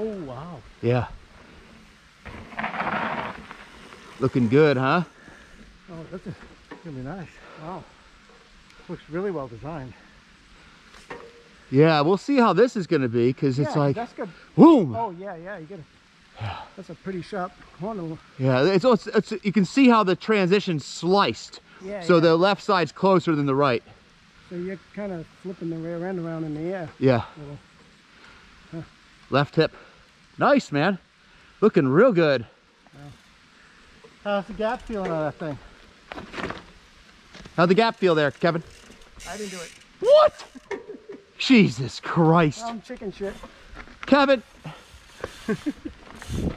Oh, yeah. Looking good, huh? Oh, that's a, gonna be nice. Wow. Looks really well designed. Yeah, we'll see how this is gonna be because it's yeah, like, that's good. boom. Oh yeah, yeah. You get a. That's a pretty sharp corner. Yeah, it's, oh, it's, it's you can see how the transition's sliced. Yeah. So yeah. the left side's closer than the right. So you're kind of flipping the rear end around in the air. Yeah. Little. Left hip. Nice, man. Looking real good. How's the gap feeling on that thing? How'd the gap feel there, Kevin? I didn't do it. What? Jesus Christ. I'm chicken shit. Kevin.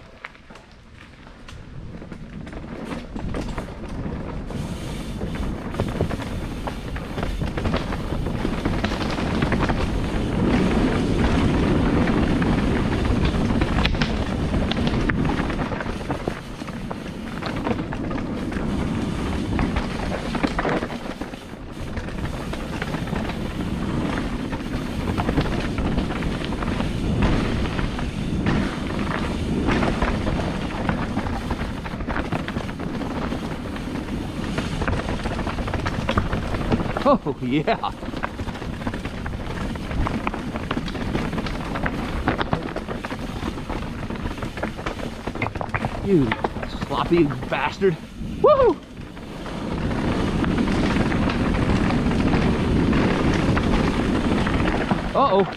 Oh, yeah. You sloppy bastard. Woohoo! Uh-oh.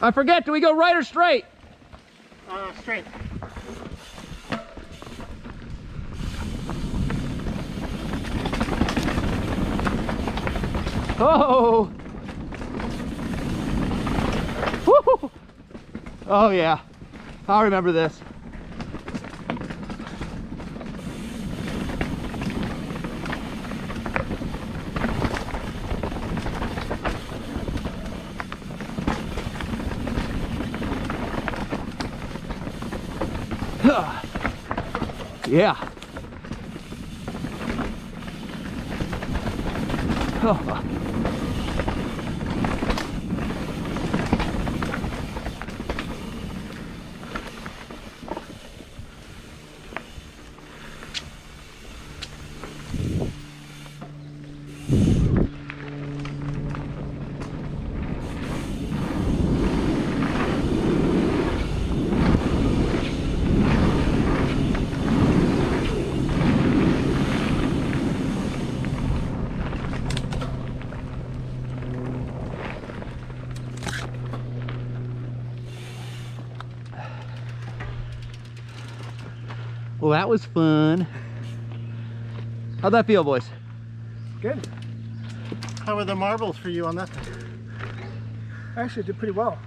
I forget, do we go right or straight? Uh, straight. Oh! Woo! Oh yeah, I remember this. yeah. Oh. Well, that was fun. How'd that feel, boys? Good. How were the marbles for you on that thing? Actually, did pretty well.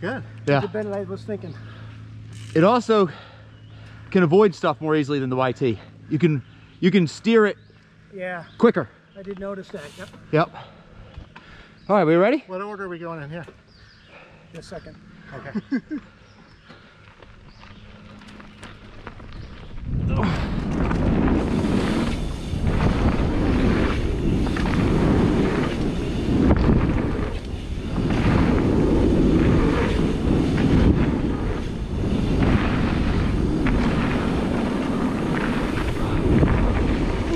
Good. Yeah. Did better than I was thinking. It also can avoid stuff more easily than the YT. You can you can steer it Yeah, quicker. I did notice that. Yep. Yep. All right, we ready? What order are we going in here? Just a second. Okay.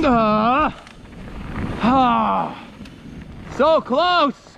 Ah. Ah. So close.